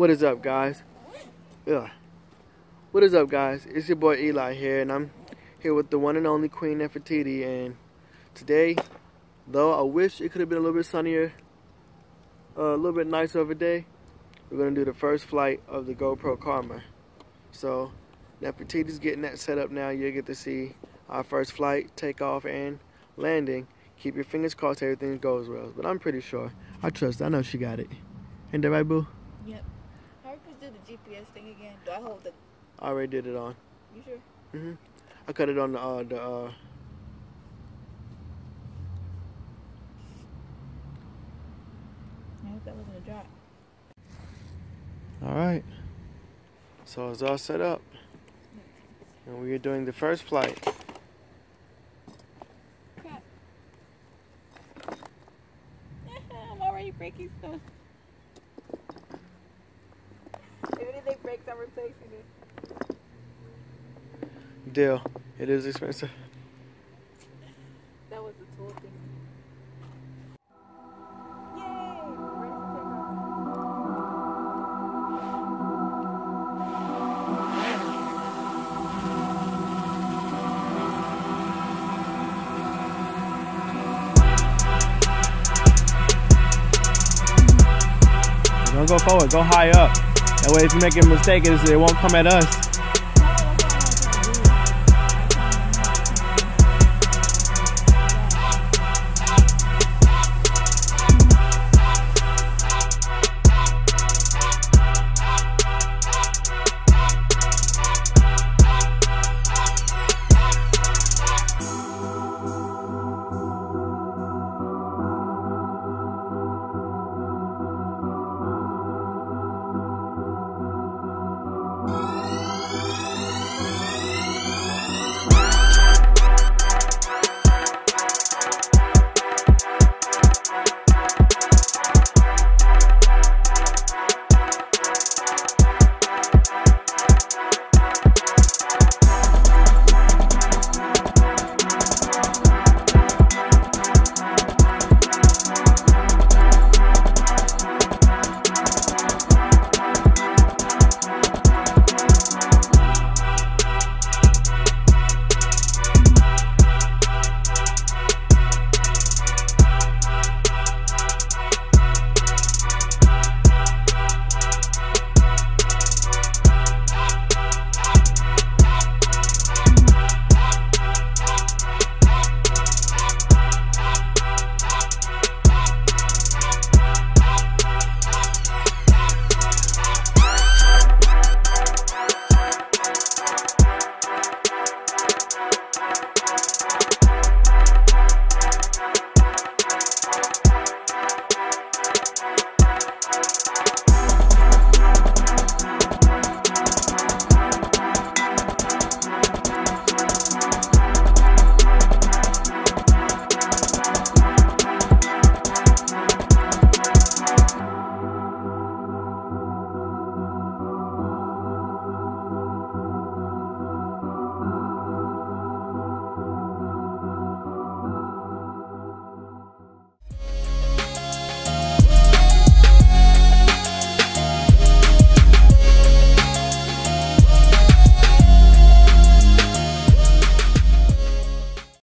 What is up, guys? Ugh. What is up, guys? It's your boy Eli here, and I'm here with the one and only Queen Nefertiti. And today, though I wish it could have been a little bit sunnier, a little bit nicer of a day, we're gonna do the first flight of the GoPro Karma. So Nefertiti's getting that set up now. You'll get to see our first flight, takeoff, and landing. Keep your fingers crossed everything goes well. But I'm pretty sure. I trust. I know she got it. Ain't that right, boo? Yep. How do do the GPS thing again? Do I hold the? I already did it on. You sure? Mhm. I cut it on the uh, the. Uh... I hope that wasn't a drop. All right. So it's all set up, and we are doing the first flight. Crap. I'm already breaking stuff. If anything breaks, I'm replacing it. Deal. It is expensive. That was the tool thing. Yay! Ready for takeoff. Don't go forward. Go high up. That way, if you make a mistake, it it won't come at us.